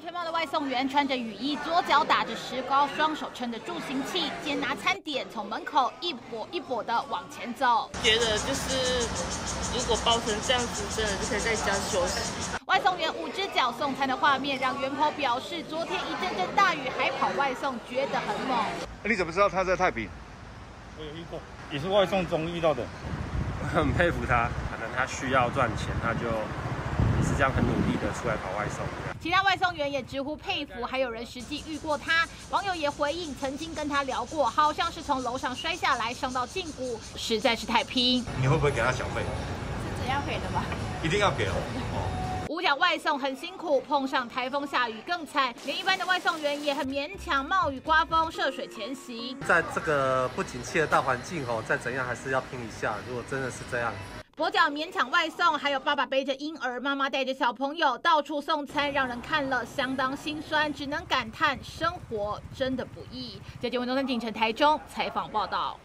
安全帽的外送员穿着雨衣，左脚打着石膏，双手撑着助行器，肩拿餐点，从门口一跛一跛的往前走。觉得就是如果包成这样子，真的就可以在家休息。外送员五只脚送餐的画面，让袁婆表示，昨天一阵阵大雨还跑外送，觉得很猛。你怎么知道他在太平？我有遇过，也是外送中遇到的。很佩服他，可能他需要赚钱，他就也是这样很努力的出来跑外送。其他外送员也直呼佩服，还有人实际遇过他。网友也回应，曾经跟他聊过，好像是从楼上摔下来，伤到胫骨，实在是太拼。你会不会给他小费？是怎样给的吧？一定要给哦。五角外送很辛苦，碰上台风下雨更惨，连一般的外送员也很勉强冒雨刮风涉水前行。在这个不景气的大环境哦，再怎样还是要拼一下。如果真的是这样，跛脚勉强外送，还有爸爸背着婴儿，妈妈带着小朋友到处送餐，让人看了相当心酸，只能感叹生活真的不易。接见文东森警城台中采访报道。